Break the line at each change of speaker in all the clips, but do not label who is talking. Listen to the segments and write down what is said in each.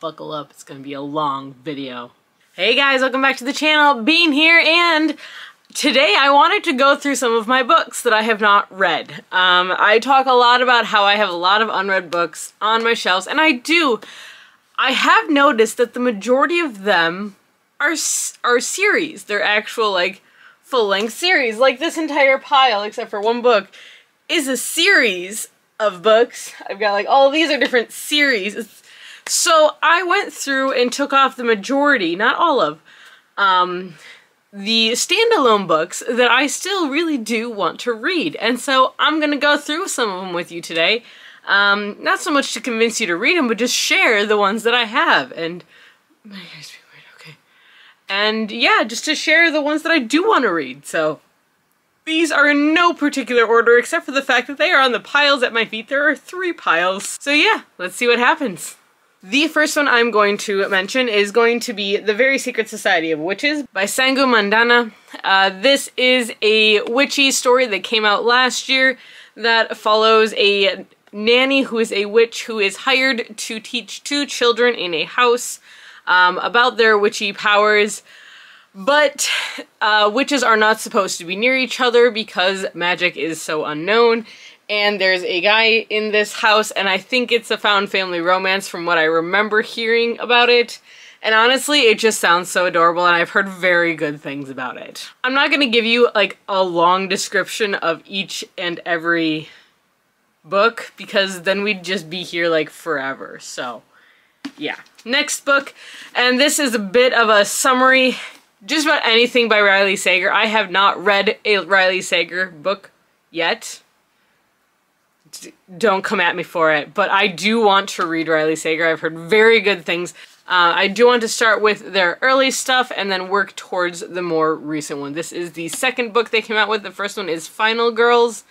buckle up. It's gonna be a long video. Hey guys, welcome back to the channel. Bean here, and today I wanted to go through some of my books that I have not read. Um, I talk a lot about how I have a lot of unread books on my shelves, and I do. I have noticed that the majority of them are are series. They're actual like full-length series. Like this entire pile, except for one book, is a series of books. I've got like all these are different series. It's, so I went through and took off the majority, not all of, um, the standalone books that I still really do want to read. And so I'm going to go through some of them with you today. Um, not so much to convince you to read them, but just share the ones that I have. And, my eyes be weird, okay. And yeah, just to share the ones that I do want to read. So these are in no particular order except for the fact that they are on the piles at my feet. There are three piles. So yeah, let's see what happens. The first one I'm going to mention is going to be The Very Secret Society of Witches by Sangu Mandanna. Uh, this is a witchy story that came out last year that follows a nanny who is a witch who is hired to teach two children in a house um, about their witchy powers. But uh, witches are not supposed to be near each other because magic is so unknown. And there's a guy in this house, and I think it's a found family romance from what I remember hearing about it. And honestly, it just sounds so adorable, and I've heard very good things about it. I'm not gonna give you like a long description of each and every book because then we'd just be here like forever. So, yeah. Next book, and this is a bit of a summary just about anything by Riley Sager. I have not read a Riley Sager book yet. Don't come at me for it, but I do want to read Riley Sager. I've heard very good things. Uh, I do want to start with their early stuff and then work towards the more recent one. This is the second book they came out with. The first one is Final Girls.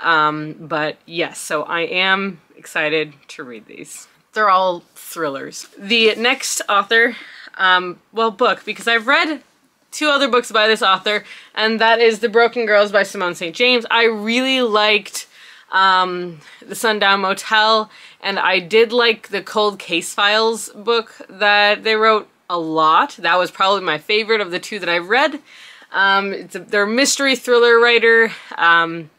Um, but yes, so I am excited to read these. They're all thrillers. The next author, um, well, book, because I've read two other books by this author, and that is The Broken Girls by Simone St. James. I really liked um, The Sundown Motel, and I did like the Cold Case Files book that they wrote a lot. That was probably my favorite of the two that I've read. Um, it's a, they're a mystery thriller writer. Um,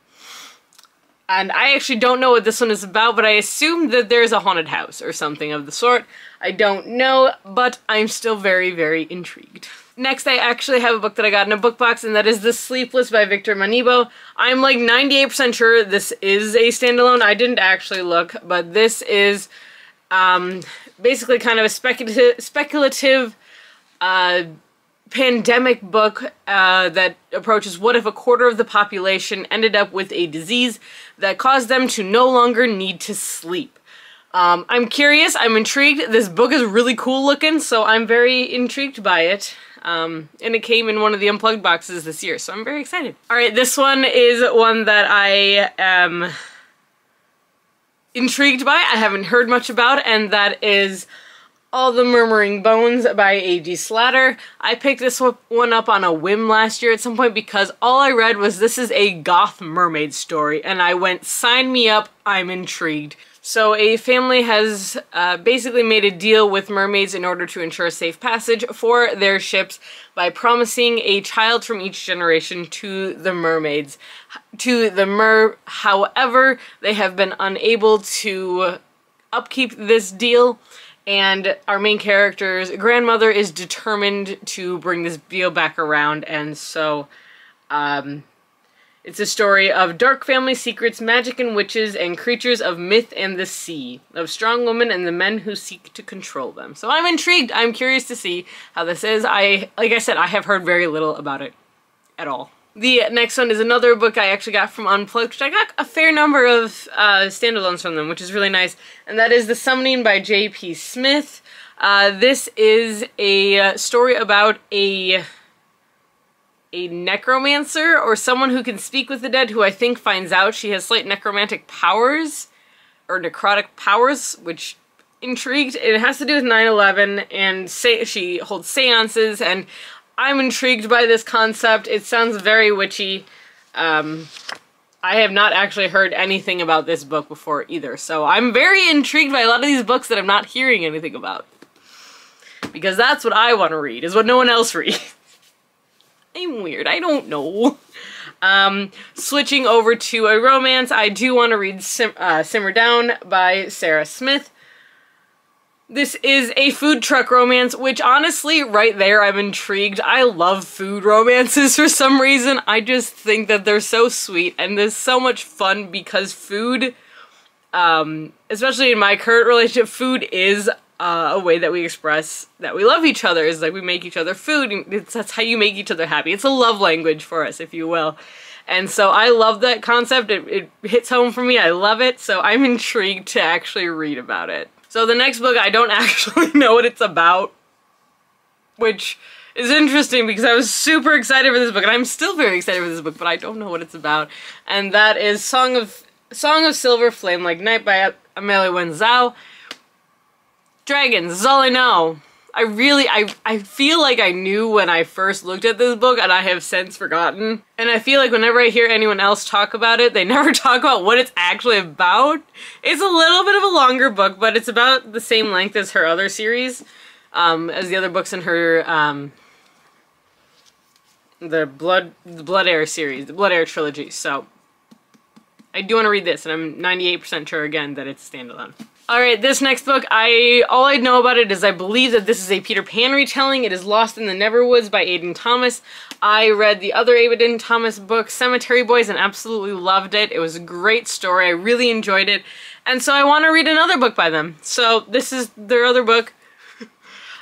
and I actually don't know what this one is about, but I assume that there's a haunted house or something of the sort. I don't know, but I'm still very, very intrigued. Next, I actually have a book that I got in a book box, and that is The Sleepless by Victor Manibo. I'm like 98% sure this is a standalone. I didn't actually look, but this is um, basically kind of a speculative, speculative uh, pandemic book uh, that approaches what if a quarter of the population ended up with a disease that caused them to no longer need to sleep. Um, I'm curious, I'm intrigued. This book is really cool looking, so I'm very intrigued by it. Um, and it came in one of the unplugged boxes this year, so I'm very excited. Alright, this one is one that I am intrigued by. I haven't heard much about, and that is All the Murmuring Bones by A.G. Slatter. I picked this one up on a whim last year at some point because all I read was this is a goth mermaid story, and I went, sign me up, I'm intrigued. So a family has uh, basically made a deal with mermaids in order to ensure safe passage for their ships by promising a child from each generation to the mermaids. To the mer, however, they have been unable to upkeep this deal and our main character's grandmother is determined to bring this deal back around and so um, it's a story of dark family secrets, magic and witches, and creatures of myth and the sea, of strong women and the men who seek to control them. So I'm intrigued. I'm curious to see how this is. I, like I said, I have heard very little about it at all. The next one is another book I actually got from Unplugged, which I got a fair number of uh, standalones from them, which is really nice. And that is The Summoning by J.P. Smith. Uh, this is a uh, story about a a necromancer or someone who can speak with the dead who I think finds out she has slight necromantic powers or necrotic powers, which intrigued. It has to do with 9-11 and say she holds seances and I'm intrigued by this concept. It sounds very witchy. Um, I have not actually heard anything about this book before either, so I'm very intrigued by a lot of these books that I'm not hearing anything about. Because that's what I want to read, is what no one else reads. I'm weird, I don't know. Um, switching over to a romance, I do want to read Sim uh, Simmer Down by Sarah Smith. This is a food truck romance, which honestly, right there, I'm intrigued. I love food romances for some reason. I just think that they're so sweet and there's so much fun because food, um, especially in my current relationship, food is uh, a way that we express that we love each other. Is like we make each other food. It's, that's how you make each other happy. It's a love language for us, if you will. And so I love that concept. It, it hits home for me. I love it. So I'm intrigued to actually read about it. So the next book, I don't actually know what it's about, which is interesting because I was super excited for this book, and I'm still very excited for this book, but I don't know what it's about. And that is Song of Song of Silver Flame Like Night by Amelia Wen Zhao. Dragons is all I know. I really, I, I feel like I knew when I first looked at this book and I have since forgotten. And I feel like whenever I hear anyone else talk about it, they never talk about what it's actually about. It's a little bit of a longer book, but it's about the same length as her other series, um, as the other books in her, um, the Blood, the Blood Heir series, the Blood Heir trilogy. So I do want to read this, and I'm 98% sure again that it's standalone. Alright, this next book, I all I know about it is I believe that this is a Peter Pan retelling. It is Lost in the Neverwoods by Aiden Thomas. I read the other Aiden Thomas book, Cemetery Boys, and absolutely loved it. It was a great story. I really enjoyed it. And so I want to read another book by them. So this is their other book.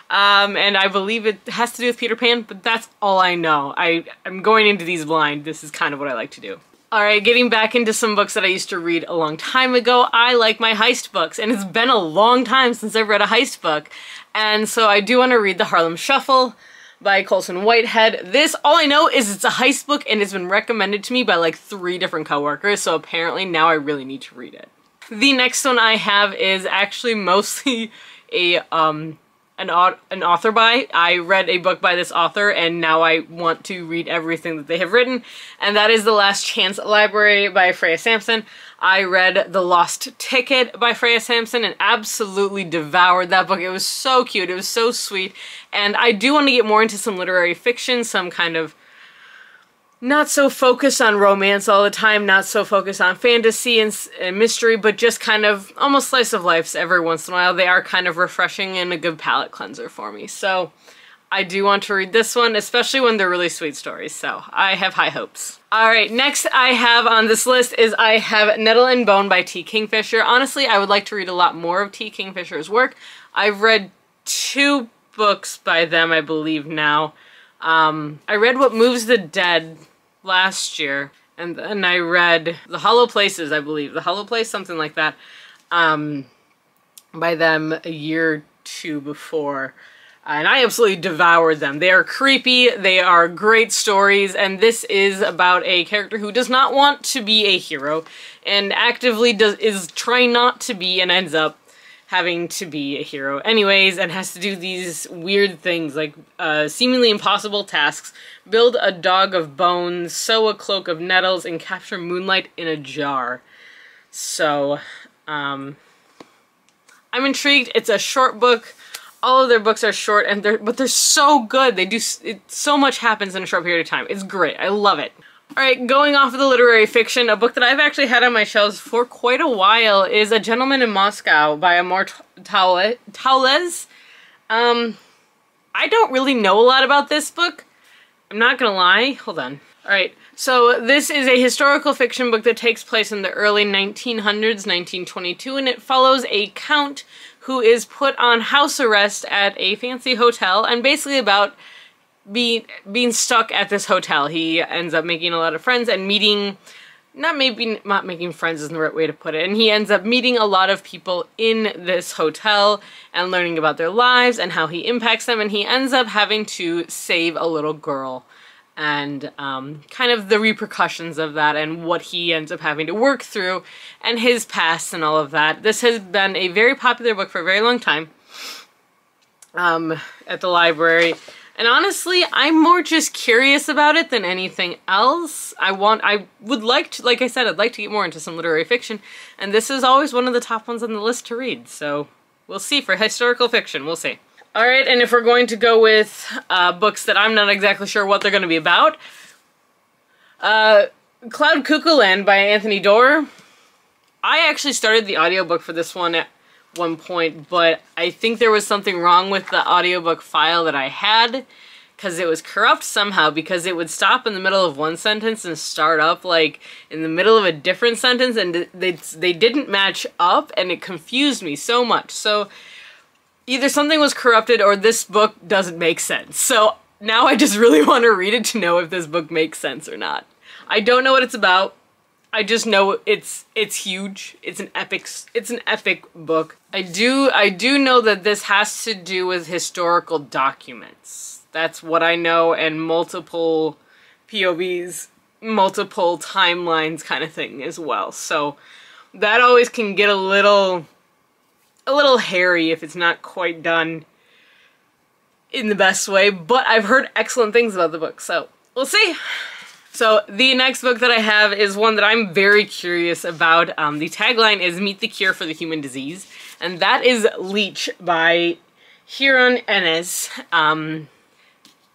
um, and I believe it has to do with Peter Pan, but that's all I know. I, I'm going into these blind. This is kind of what I like to do. Alright, getting back into some books that I used to read a long time ago. I like my heist books, and it's been a long time since I've read a heist book. And so I do want to read The Harlem Shuffle by Colson Whitehead. This, all I know is it's a heist book, and it's been recommended to me by like three different coworkers, so apparently now I really need to read it. The next one I have is actually mostly a um, an, an author by. I read a book by this author and now I want to read everything that they have written and that is The Last Chance Library by Freya Sampson. I read The Lost Ticket by Freya Sampson and absolutely devoured that book. It was so cute, it was so sweet, and I do want to get more into some literary fiction, some kind of not so focused on romance all the time, not so focused on fantasy and, and, mystery, but just kind of almost slice of life every once in a while. They are kind of refreshing and a good palate cleanser for me. So I do want to read this one, especially when they're really sweet stories. So I have high hopes. All right, next I have on this list is I have Nettle and Bone by T. Kingfisher. Honestly, I would like to read a lot more of T. Kingfisher's work. I've read two books by them, I believe now. Um, I read What Moves the Dead last year, and then I read The Hollow Places, I believe. The Hollow Place, something like that, um, by them a year or two before. And I absolutely devoured them. They are creepy, they are great stories, and this is about a character who does not want to be a hero and actively does is trying not to be and ends up having to be a hero anyways and has to do these weird things like uh, seemingly impossible tasks build a dog of bones sew a cloak of nettles and capture moonlight in a jar. So um, i'm intrigued. It's a short book. All of their books are short and they're but they're so good. They do it, so much happens in a short period of time. It's great. I love it Alright, going off of the literary fiction, a book that I've actually had on my shelves for quite a while is A Gentleman in Moscow by Amor Towles. Um, I don't really know a lot about this book. I'm not gonna lie. Hold on. Alright, so this is a historical fiction book that takes place in the early 1900s, 1922, and it follows a count who is put on house arrest at a fancy hotel and basically about being being stuck at this hotel. He ends up making a lot of friends and meeting not maybe not making friends isn't the right way to put it. And he ends up meeting a lot of people in this hotel and learning about their lives and how he impacts them. And he ends up having to save a little girl and um, kind of the repercussions of that and what he ends up having to work through and his past and all of that. This has been a very popular book for a very long time um, at the library And honestly, I'm more just curious about it than anything else. I want, I would like to, like I said, I'd like to get more into some literary fiction, and this is always one of the top ones on the list to read, so we'll see. For historical fiction, we'll see. Alright, and if we're going to go with uh, books that I'm not exactly sure what they're going to be about, uh, Cloud Cuckoo Land by Anthony Doerr. I actually started the audiobook for this one one point, but I think there was something wrong with the audiobook file that I had because it was corrupt somehow because it would stop in the middle of one sentence and start up like in the middle of a different sentence and they, they didn't match up and it confused me so much. So either something was corrupted or this book doesn't make sense. So now I just really want to read it to know if this book makes sense or not. I don't know what it's about. I just know it's it's huge. It's an epic it's an epic book. I do I do know that this has to do with historical documents. That's what I know and multiple POVs, multiple timelines kind of thing as well. So that always can get a little a little hairy if it's not quite done in the best way, but I've heard excellent things about the book, so we'll see. So the next book that I have is one that I'm very curious about. Um, the tagline is Meet the Cure for the Human Disease, and that is Leech by Hiron Ennes. Um?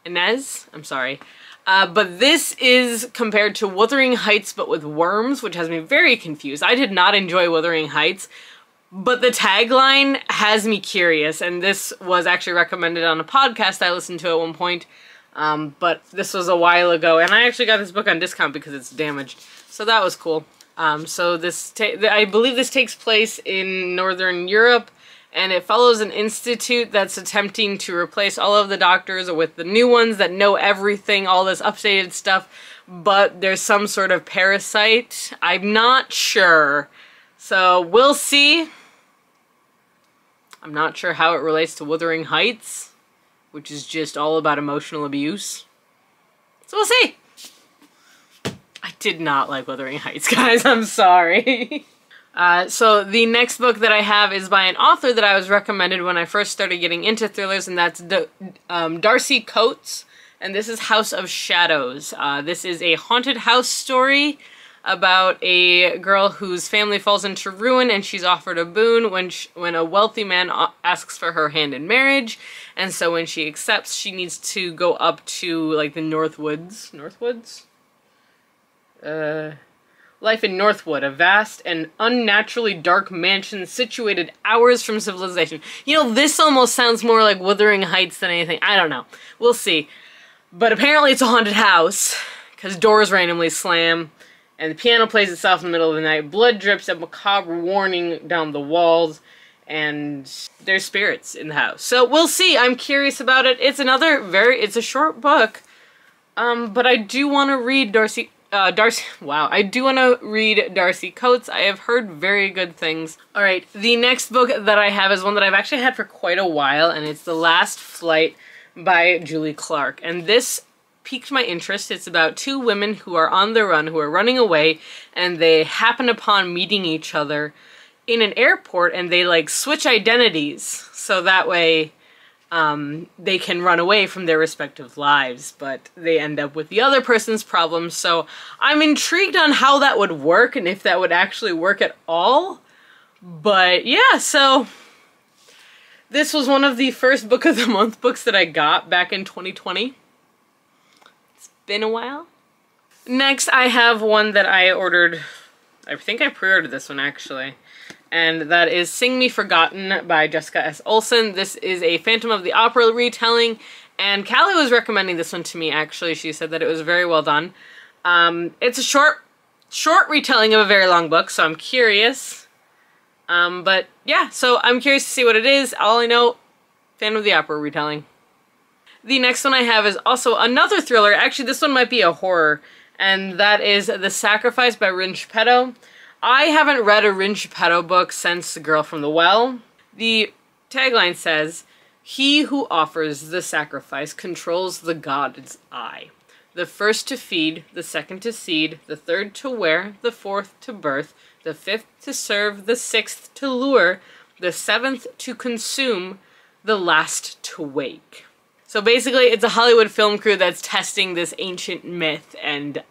I'm sorry. Uh, but this is compared to Wuthering Heights but with worms, which has me very confused. I did not enjoy Wuthering Heights, but the tagline has me curious, and this was actually recommended on a podcast I listened to at one point. Um, but this was a while ago, and I actually got this book on discount because it's damaged. So that was cool. Um, so this, I believe this takes place in Northern Europe, and it follows an institute that's attempting to replace all of the doctors with the new ones that know everything, all this updated stuff, but there's some sort of parasite. I'm not sure. So we'll see. I'm not sure how it relates to Wuthering Heights which is just all about emotional abuse. So we'll see. I did not like Wuthering Heights, guys. I'm sorry. uh, so the next book that I have is by an author that I was recommended when I first started getting into thrillers, and that's D um, Darcy Coates, and this is House of Shadows. Uh, this is a haunted house story about a girl whose family falls into ruin and she's offered a boon when she, when a wealthy man asks for her hand in marriage. And so when she accepts she needs to go up to like the Northwoods Northwoods uh life in Northwood a vast and unnaturally dark mansion situated hours from civilization. You know this almost sounds more like Wuthering Heights than anything. I don't know. We'll see. But apparently it's a haunted house because doors randomly slam and the piano plays itself in the middle of the night. Blood drips a macabre warning down the walls, and there's spirits in the house. So we'll see. I'm curious about it. It's another very, it's a short book, um, but I do want to read Darcy, uh, Darcy, wow, I do want to read Darcy Coates. I have heard very good things. All right, the next book that I have is one that I've actually had for quite a while, and it's The Last Flight by Julie Clark. And this piqued my interest. It's about two women who are on the run, who are running away, and they happen upon meeting each other in an airport and they like switch identities so that way um, they can run away from their respective lives, but they end up with the other person's problems. So I'm intrigued on how that would work and if that would actually work at all. But yeah, so this was one of the first book of the month books that I got back in 2020 been a while. Next, I have one that I ordered, I think I pre-ordered this one actually, and that is Sing Me Forgotten by Jessica S. Olson. This is a Phantom of the Opera retelling, and Callie was recommending this one to me actually. She said that it was very well done. Um, it's a short, short retelling of a very long book, so I'm curious. Um, but yeah, so I'm curious to see what it is. All I know, Phantom of the Opera retelling. The next one I have is also another thriller. Actually, this one might be a horror, and that is The Sacrifice by Rin. I haven't read a Rin book since The Girl from the Well. The tagline says, He who offers the sacrifice controls the god's eye. The first to feed, the second to seed, the third to wear, the fourth to birth, the fifth to serve, the sixth to lure, the seventh to consume, the last to wake. So basically, it's a Hollywood film crew that's testing this ancient myth, and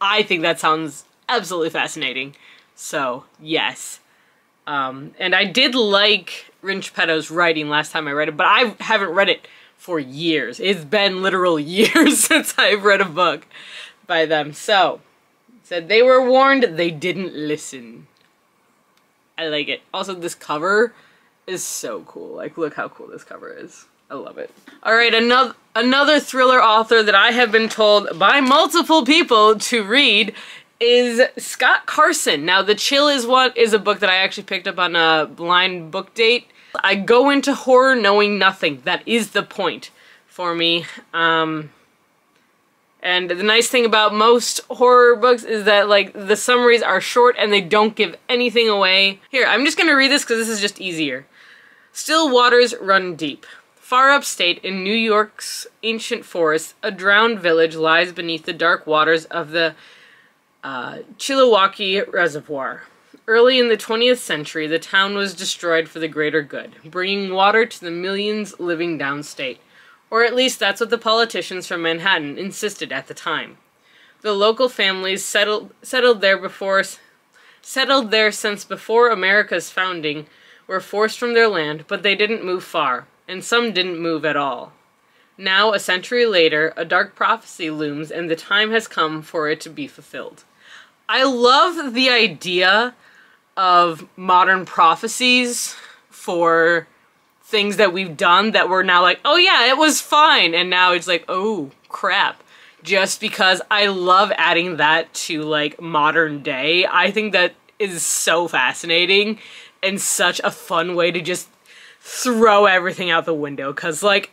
I think that sounds absolutely fascinating. So, yes. Um, and I did like Rin Chupeco's writing last time I read it, but I haven't read it for years. It's been literal years since I've read a book by them. So, said they were warned, they didn't listen. I like it. Also, this cover is so cool. Like, look how cool this cover is. I love it. All right, another another thriller author that I have been told by multiple people to read is Scott Carson. Now, The Chill is what is a book that I actually picked up on a blind book date. I go into horror knowing nothing. That is the point for me. Um, and the nice thing about most horror books is that like the summaries are short and they don't give anything away. Here, I'm just gonna read this because this is just easier. Still waters run deep. Far upstate in New York's ancient forests, a drowned village lies beneath the dark waters of the uh, Reservoir. Early in the 20th century, the town was destroyed for the greater good, bringing water to the millions living downstate. Or at least that's what the politicians from Manhattan insisted at the time. The local families settled settled there before settled there since before America's founding were forced from their land, but they didn't move far and some didn't move at all. Now, a century later, a dark prophecy looms, and the time has come for it to be fulfilled. I love the idea of modern prophecies for things that we've done that we're now like, oh yeah, it was fine. And now it's like, oh crap. Just because I love adding that to like modern day. I think that is so fascinating and such a fun way to just throw everything out the window because like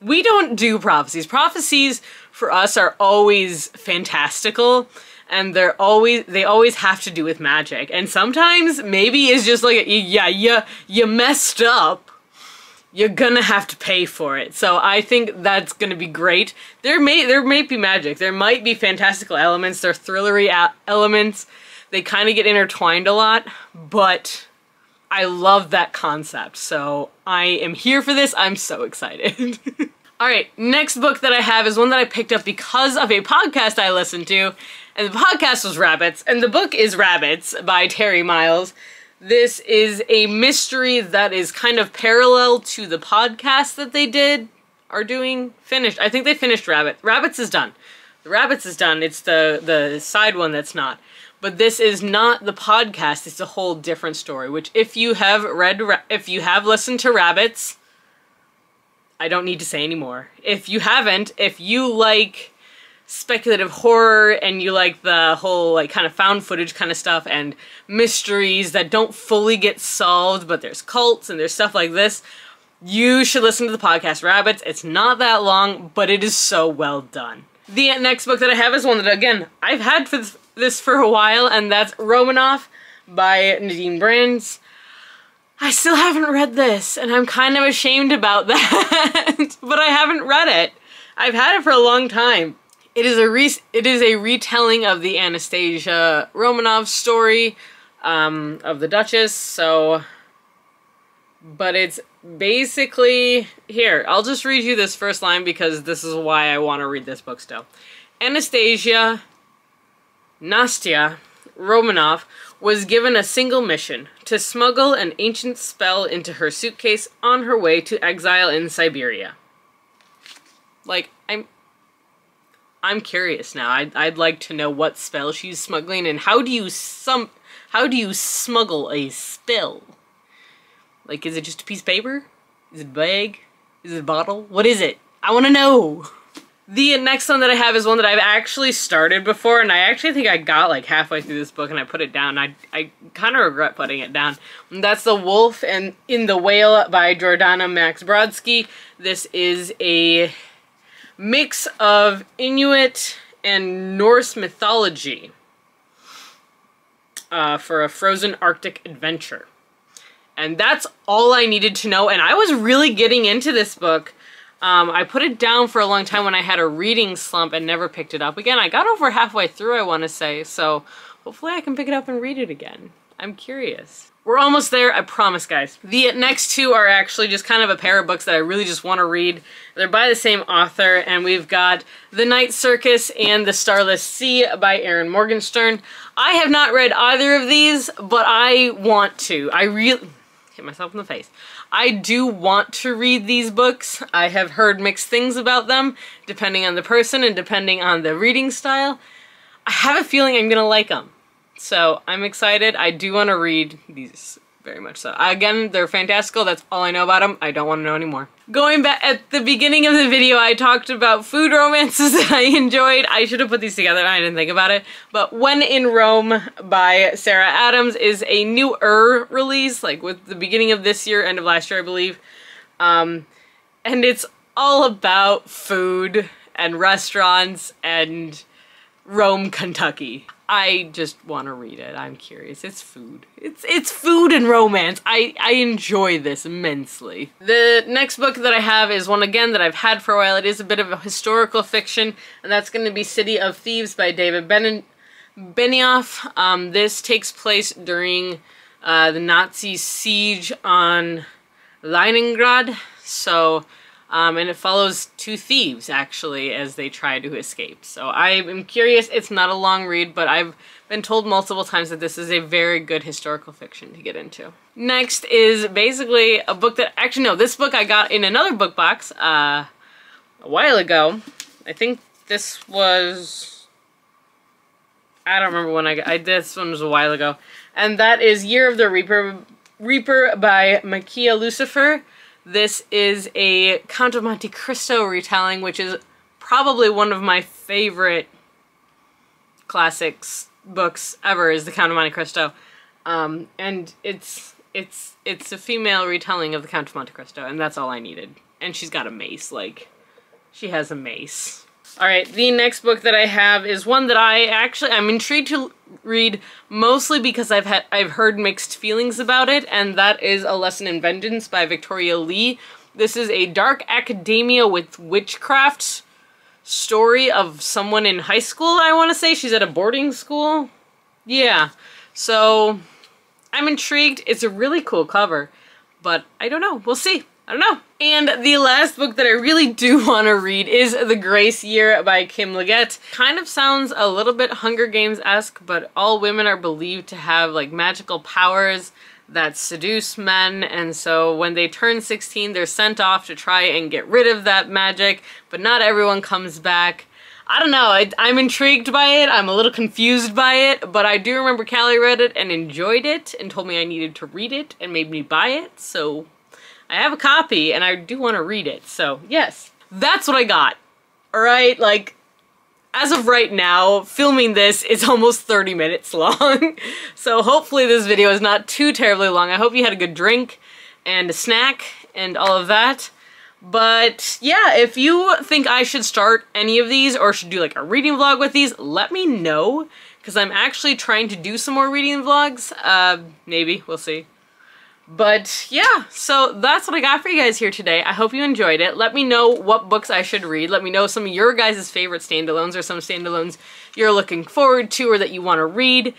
we don't do prophecies. Prophecies for us are always fantastical and they're always they always have to do with magic. And sometimes maybe it's just like yeah you you messed up you're gonna have to pay for it. So i think that's gonna be great. There may there may be magic. There might be fantastical elements. There are thrillery elements. They kind of get intertwined a lot but I love that concept, so I am here for this. I'm so excited. Alright, next book that I have is one that I picked up because of a podcast I listened to, and the podcast was Rabbits, and the book is Rabbits by Terry Miles. This is a mystery that is kind of parallel to the podcast that they did, are doing, finished. I think they finished Rabbit. Rabbits is done. The Rabbits is done. It's the, the side one that's not. But this is not the podcast. It's a whole different story. Which, if you have read, if you have listened to Rabbits, I don't need to say anymore. If you haven't, if you like speculative horror and you like the whole like kind of found footage kind of stuff and mysteries that don't fully get solved, but there's cults and there's stuff like this, you should listen to the podcast Rabbits. It's not that long, but it is so well done. The next book that I have is one that, again, I've had for this for a while, and that's Romanov by Nadine Brandes. I still haven't read this, and I'm kind of ashamed about that, but I haven't read it. I've had it for a long time. It is a re it is a retelling of the Anastasia Romanov story um, of the Duchess, so... But it's basically... Here, I'll just read you this first line because this is why I want to read this book still. Anastasia Nastya Romanov was given a single mission to smuggle an ancient spell into her suitcase on her way to exile in Siberia. Like, I'm I'm curious now. I'd, I'd like to know what spell she's smuggling and how do you some how do you smuggle a spell? Like, is it just a piece of paper? Is it a bag? Is it a bottle? What is it? I want to know. The next one that I have is one that I've actually started before, and I actually think I got like halfway through this book and I put it down. I, I kind of regret putting it down. That's The Wolf and in the Whale by Jordanna Max Brodsky. This is a mix of Inuit and Norse mythology uh, for a frozen Arctic adventure. And that's all I needed to know, and I was really getting into this book um, I put it down for a long time when I had a reading slump and never picked it up again. I got over halfway through, I want to say, so hopefully I can pick it up and read it again. I'm curious. We're almost there, I promise, guys. The next two are actually just kind of a pair of books that I really just want to read. They're by the same author, and we've got The Night Circus and The Starless Sea by Erin Morgenstern. I have not read either of these, but I want to. I really... hit myself in the face. I do want to read these books. I have heard mixed things about them, depending on the person and depending on the reading style. I have a feeling I'm gonna like them. So I'm excited. I do want to read these very much so. Again, they're fantastical. That's all I know about them. I don't want to know anymore. Going back at the beginning of the video, I talked about food romances that I enjoyed. I should have put these together. I didn't think about it. But When in Rome by Sarah Adams is a newer release, like with the beginning of this year, end of last year, I believe. Um, and it's all about food and restaurants and Rome, Kentucky. I just want to read it. I'm curious. It's food. It's it's food and romance. I, I enjoy this immensely. The next book that I have is one again that I've had for a while. It is a bit of a historical fiction, and that's going to be City of Thieves by David ben Benioff. Um, this takes place during uh, the Nazi siege on Leningrad. So um, and it follows two thieves, actually, as they try to escape. So I am curious. It's not a long read, but I've been told multiple times that this is a very good historical fiction to get into. Next is basically a book that, actually no, this book I got in another book box uh, a while ago. I think this was, I don't remember when I got, I, this one was a while ago. And that is Year of the Reaper, Reaper by Makiia Lucier. This is a Count of Monte Cristo retelling, which is probably one of my favorite classics books ever is the Count of Monte Cristo. Um, and it's it's it's a female retelling of the Count of Monte Cristo, and that's all I needed. And she's got a mace, like she has a mace. Alright, the next book that I have is one that I actually, I'm intrigued to read mostly because I've had I've heard mixed feelings about it, and that is A Lesson in Vengeance by Victoria Lee. This is a dark academia with witchcraft story of someone in high school, I want to say. She's at a boarding school. Yeah, so I'm intrigued. It's a really cool cover, but I don't know. We'll see. I don't know. And the last book that I really do want to read is The Grace Year by Kim Liggett. Kind of sounds a little bit Hunger Games-esque, but all women are believed to have like magical powers that seduce men, and so when they turn 16, they're sent off to try and get rid of that magic, but not everyone comes back. I don't know, I, am intrigued by it, I'm a little confused by it, but I do remember Callie read it and enjoyed it and told me I needed to read it and made me buy it, so I have a copy and I do want to read it. So yes, that's what I got. All right, like as of right now, filming this is almost 30 minutes long. so hopefully this video is not too terribly long. I hope you had a good drink and a snack and all of that. But yeah, if you think I should start any of these or should do like a reading vlog with these, let me know. Because I'm actually trying to do some more reading vlogs. Uh, maybe, we'll see. But yeah, so that's what I got for you guys here today. I hope you enjoyed it. Let me know what books I should read. Let me know some of your guys' favorite standalones or some standalones you're looking forward to or that you want to read.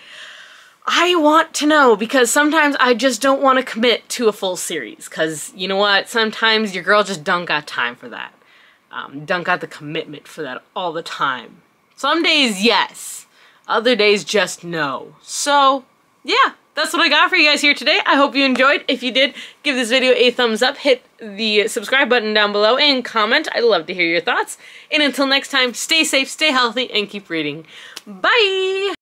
I want to know because sometimes I just don't want to commit to a full series because you know what? Sometimes your girl just don't got time for that. Um, don't got the commitment for that all the time. Some days, yes. Other days, just no. So, yeah that's what I got for you guys here today. I hope you enjoyed. If you did, give this video a thumbs up, hit the subscribe button down below, and comment. I'd love to hear your thoughts. And until next time, stay safe, stay healthy, and keep reading. Bye!